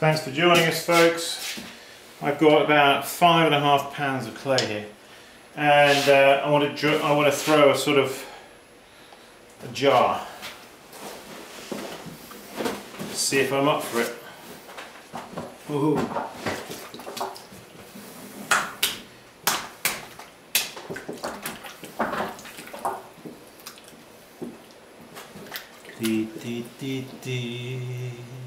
Thanks for joining us folks. I've got about five and a half pounds of clay here and uh, I want to I want to throw a sort of a jar. See if I'm up for it. Ooh. Dee, dee, dee, dee.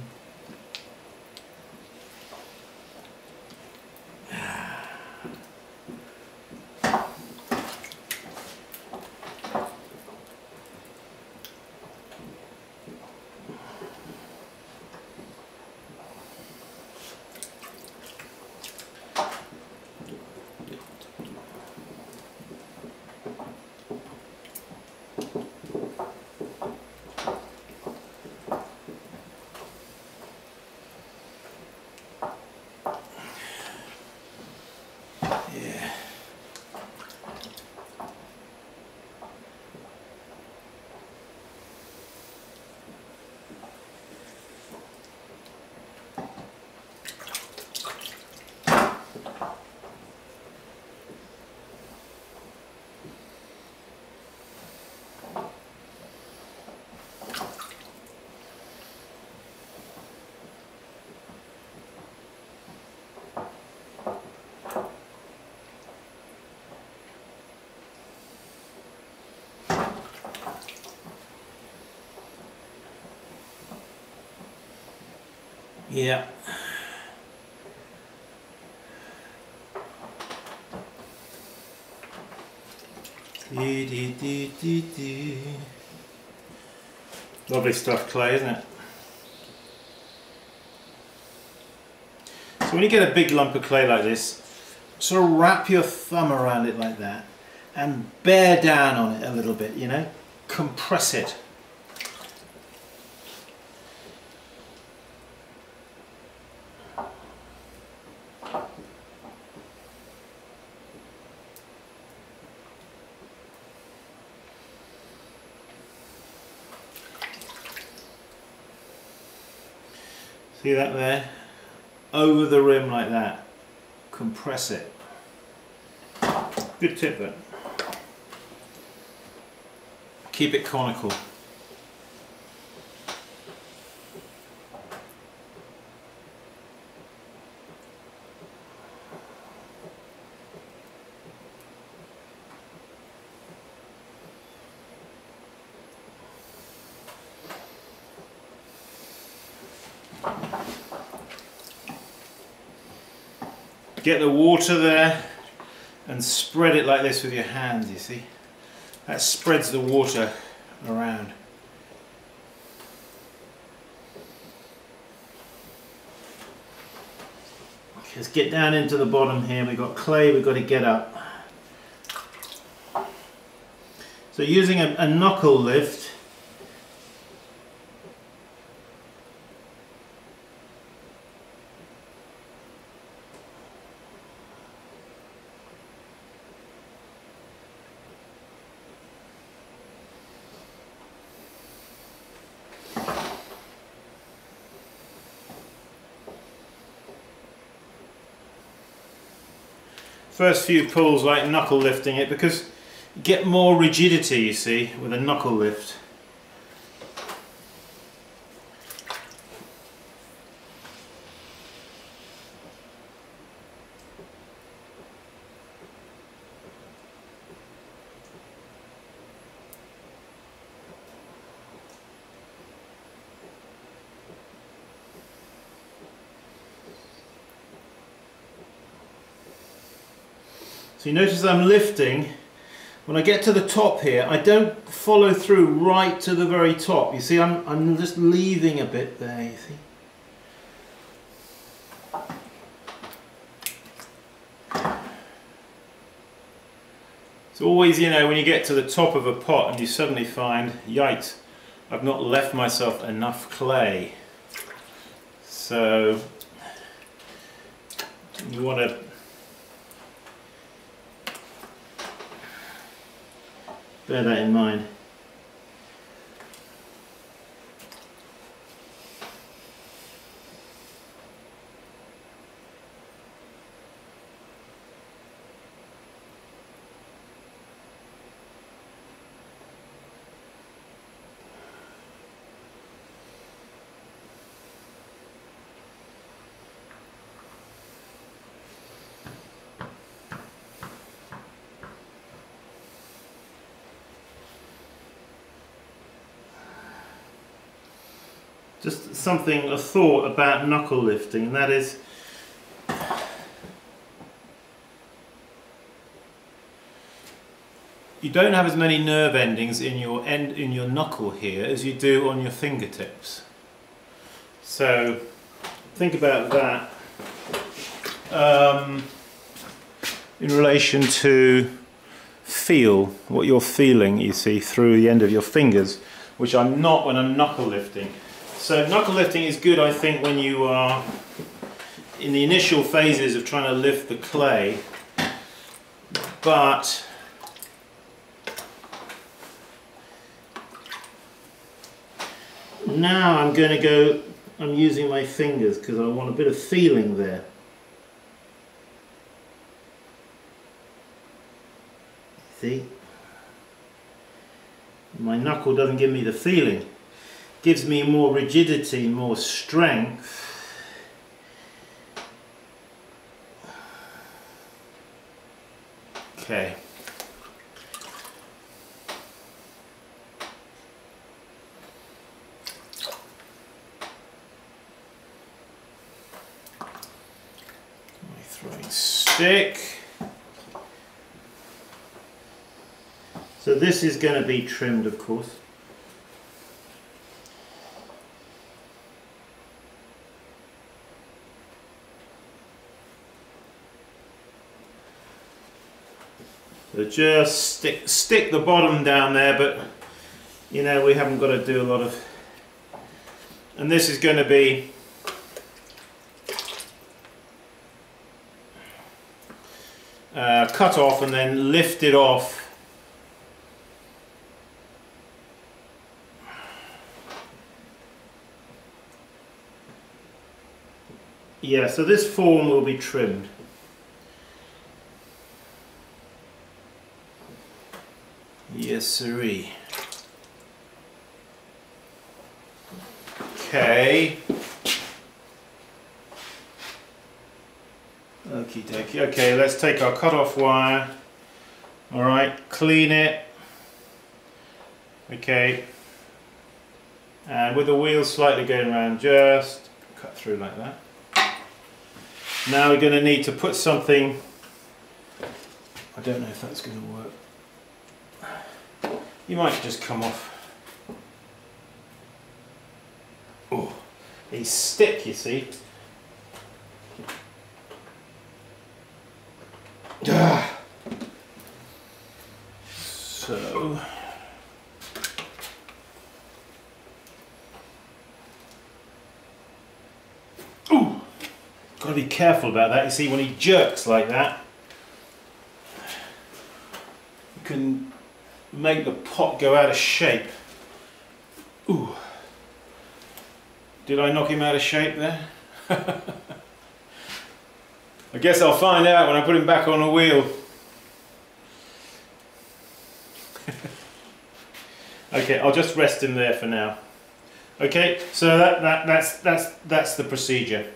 Yeah. Dee, dee, dee, dee, dee. Lovely stuff, clay, isn't it? So when you get a big lump of clay like this, sort of wrap your thumb around it like that and bear down on it a little bit, you know? Compress it. See that there? Over the rim like that. Compress it. Good tip then. Keep it conical. Get the water there and spread it like this with your hands, you see. That spreads the water around. Let's get down into the bottom here. We've got clay, we've got to get up. So using a, a knuckle lift, first few pulls like knuckle lifting it because you get more rigidity you see with a knuckle lift. So you notice I'm lifting. When I get to the top here, I don't follow through right to the very top. You see, I'm, I'm just leaving a bit there, you see. It's always, you know, when you get to the top of a pot and you suddenly find, yikes, I've not left myself enough clay. So, you want to Bear that in mind. Just something, a thought about knuckle lifting, and that is you don't have as many nerve endings in your end in your knuckle here as you do on your fingertips. So think about that um, in relation to feel what you're feeling you see through the end of your fingers which I'm not when I'm knuckle lifting so knuckle lifting is good I think when you are in the initial phases of trying to lift the clay but now I'm going to go, I'm using my fingers because I want a bit of feeling there. See? My knuckle doesn't give me the feeling. Gives me more rigidity, more strength. Okay. My throwing stick. So this is going to be trimmed of course. So just stick, stick the bottom down there but you know we haven't got to do a lot of and this is going to be uh, cut off and then lifted off Yeah, so this form will be trimmed. Sirree. Okay. Okie dokie. Okay, let's take our cut-off wire. Alright, clean it. Okay. And with the wheel slightly going around, just cut through like that. Now we're going to need to put something, I don't know if that's going to work. You might just come off. Oh, a stick, you see. Ah. So Ooh, got to be careful about that. You see, when he jerks like that, you can make the pot go out of shape. Ooh. Did I knock him out of shape there? I guess I'll find out when I put him back on the wheel. okay, I'll just rest him there for now. Okay, so that, that, that's, that's, that's the procedure.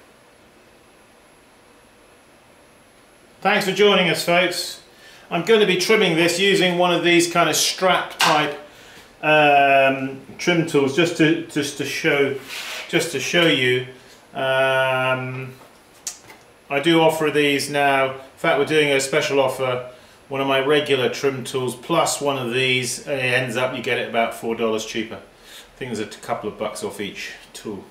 Thanks for joining us folks. I'm going to be trimming this using one of these kind of strap type um, trim tools just to just to show just to show you um, I do offer these now. In fact, we're doing a special offer. One of my regular trim tools plus one of these. and it ends up you get it about four dollars cheaper. I think there's a couple of bucks off each tool.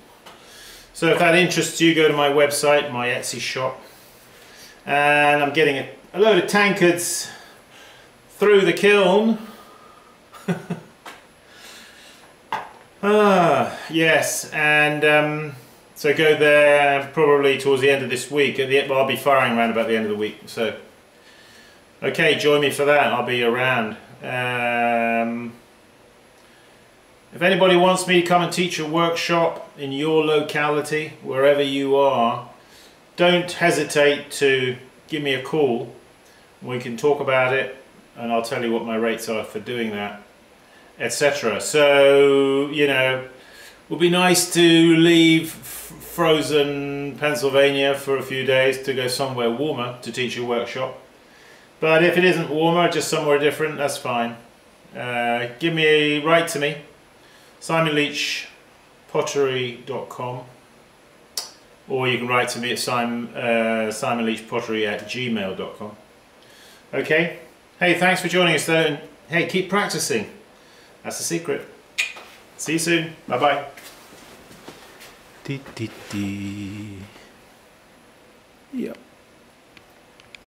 So if that interests you, go to my website, my Etsy shop, and I'm getting a, a load of tankards through the kiln. ah, yes, and. Um, so go there probably towards the end of this week. At the well, I'll be firing around about the end of the week. So okay, join me for that. I'll be around. Um, if anybody wants me to come and teach a workshop in your locality, wherever you are, don't hesitate to give me a call. We can talk about it and I'll tell you what my rates are for doing that, etc. So, you know, would be nice to leave frozen Pennsylvania for a few days to go somewhere warmer to teach a workshop. But if it isn't warmer, just somewhere different, that's fine. Uh, give me a write to me, Simon Leach, simonleachpottery.com or you can write to me at Simon, uh, simonleachpottery at gmail.com. Okay? Hey, thanks for joining us though, and hey, keep practicing. That's the secret. See you soon. Bye bye. Dee, dee, dee. Yep.